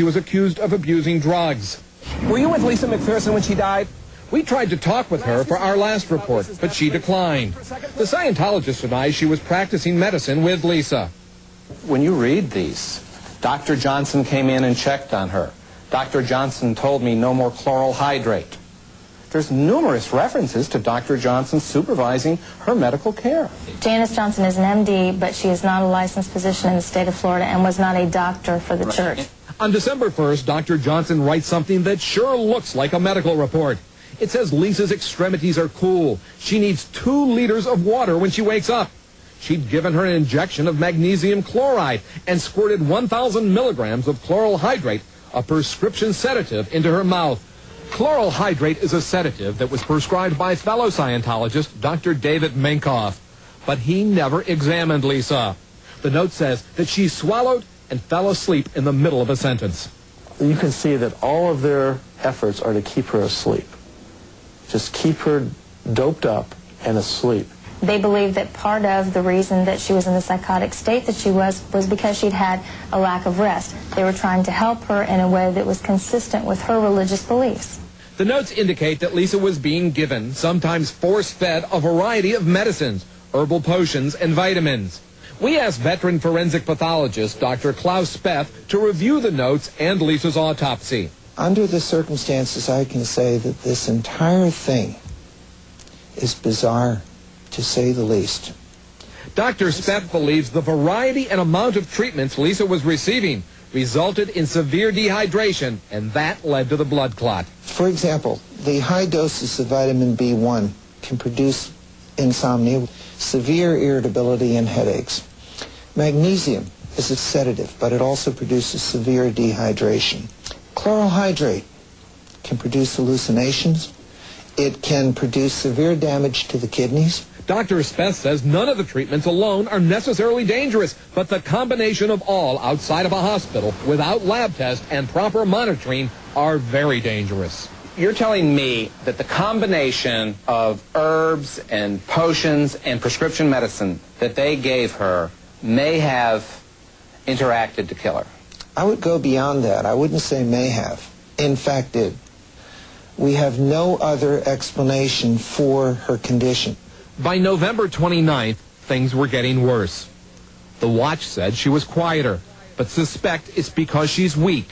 she was accused of abusing drugs. Were you with Lisa McPherson when she died? We tried to talk with her for our last report, but she declined. The Scientologist denies she was practicing medicine with Lisa. When you read these, Dr. Johnson came in and checked on her. Dr. Johnson told me no more chloral hydrate. There's numerous references to Dr. Johnson supervising her medical care. Janice Johnson is an MD, but she is not a licensed physician in the state of Florida and was not a doctor for the church. On December 1st, Dr. Johnson writes something that sure looks like a medical report. It says Lisa's extremities are cool. She needs two liters of water when she wakes up. She'd given her an injection of magnesium chloride and squirted 1,000 milligrams of chloral hydrate, a prescription sedative, into her mouth. Chloral hydrate is a sedative that was prescribed by fellow Scientologist Dr. David Minkoff. But he never examined Lisa. The note says that she swallowed and fell asleep in the middle of a sentence. You can see that all of their efforts are to keep her asleep. Just keep her doped up and asleep. They believe that part of the reason that she was in the psychotic state that she was was because she'd had a lack of rest. They were trying to help her in a way that was consistent with her religious beliefs. The notes indicate that Lisa was being given, sometimes force-fed, a variety of medicines, herbal potions, and vitamins. We asked veteran forensic pathologist Dr. Klaus Speth to review the notes and Lisa's autopsy. Under the circumstances, I can say that this entire thing is bizarre, to say the least. Dr. Speth believes the variety and amount of treatments Lisa was receiving resulted in severe dehydration, and that led to the blood clot. For example, the high doses of vitamin B1 can produce insomnia, severe irritability, and headaches. Magnesium is a sedative, but it also produces severe dehydration. Chloral hydrate can produce hallucinations. It can produce severe damage to the kidneys. Dr. Speth says none of the treatments alone are necessarily dangerous, but the combination of all outside of a hospital without lab tests and proper monitoring are very dangerous. You're telling me that the combination of herbs and potions and prescription medicine that they gave her may have interacted to kill her. I would go beyond that. I wouldn't say may have. In fact, did. We have no other explanation for her condition. By November 29th, things were getting worse. The watch said she was quieter, but suspect it's because she's weak.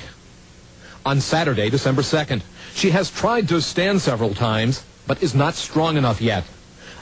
On Saturday, December 2nd, she has tried to stand several times, but is not strong enough yet.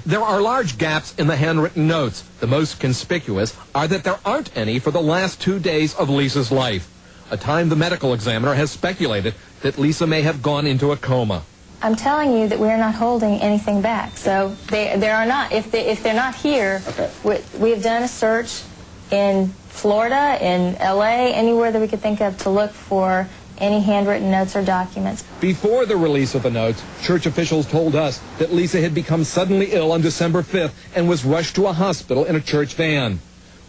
There are large gaps in the handwritten notes. The most conspicuous are that there aren't any for the last two days of Lisa's life, a time the medical examiner has speculated that Lisa may have gone into a coma. I'm telling you that we're not holding anything back. So they, there are not, if, they, if they're not here, Okay. we, we have done a search in Florida, in LA, anywhere that we could think of to look for any handwritten notes or documents. Before the release of the notes, church officials told us that Lisa had become suddenly ill on December 5th and was rushed to a hospital in a church van.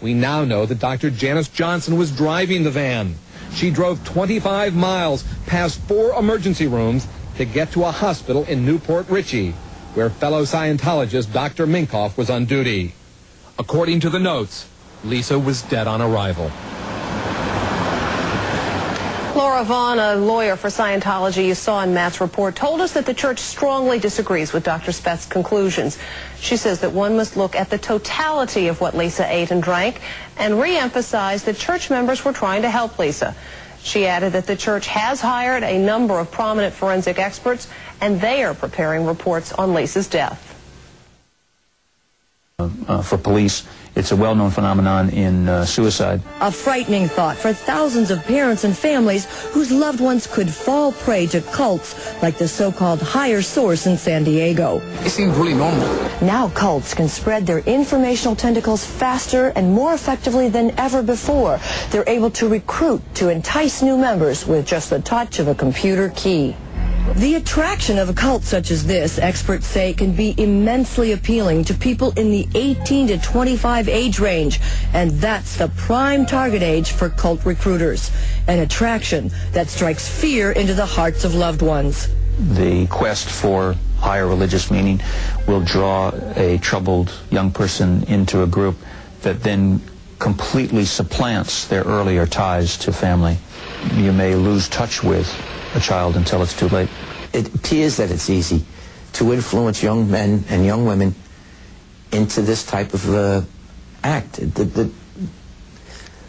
We now know that Dr. Janice Johnson was driving the van. She drove 25 miles past four emergency rooms to get to a hospital in New Port Richey, where fellow Scientologist Dr. Minkoff was on duty. According to the notes, Lisa was dead on arrival. Laura Vaughn, a lawyer for Scientology you saw in Matt's report, told us that the church strongly disagrees with Dr. Speth's conclusions. She says that one must look at the totality of what Lisa ate and drank and re-emphasize that church members were trying to help Lisa. She added that the church has hired a number of prominent forensic experts and they are preparing reports on Lisa's death. uh, for police. It's a well-known phenomenon in uh, suicide. A frightening thought for thousands of parents and families whose loved ones could fall prey to cults like the so-called higher source in San Diego. It seems really normal. Now cults can spread their informational tentacles faster and more effectively than ever before. They're able to recruit to entice new members with just the touch of a computer key. The attraction of a cult such as this, experts say, can be immensely appealing to people in the 18 to 25 age range, and that's the prime target age for cult recruiters. An attraction that strikes fear into the hearts of loved ones. The quest for higher religious meaning will draw a troubled young person into a group that then completely supplants their earlier ties to family. You may lose touch with a child until it's too late. It appears that it's easy to influence young men and young women into this type of uh, act. The, the,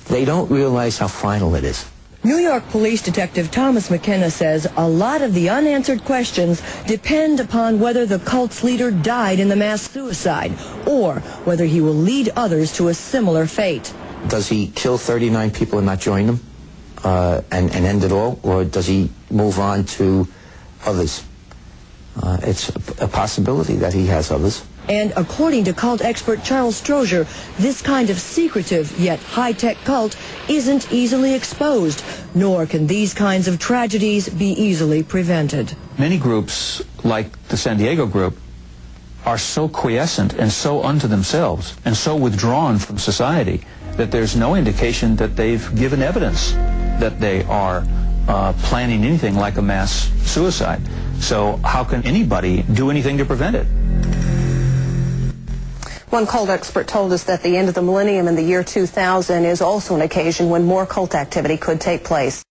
they don't realize how final it is. New York Police Detective Thomas McKenna says a lot of the unanswered questions depend upon whether the cult's leader died in the mass suicide or whether he will lead others to a similar fate. Does he kill 39 people and not join them uh, and, and end it all, or does he move on to others? Uh, it's a, a possibility that he has others. And according to cult expert Charles Strozier, this kind of secretive yet high-tech cult isn't easily exposed, nor can these kinds of tragedies be easily prevented. Many groups, like the San Diego group, are so quiescent and so unto themselves and so withdrawn from society that there's no indication that they've given evidence that they are uh, planning anything like a mass suicide. So how can anybody do anything to prevent it? One cult expert told us that the end of the millennium in the year 2000 is also an occasion when more cult activity could take place.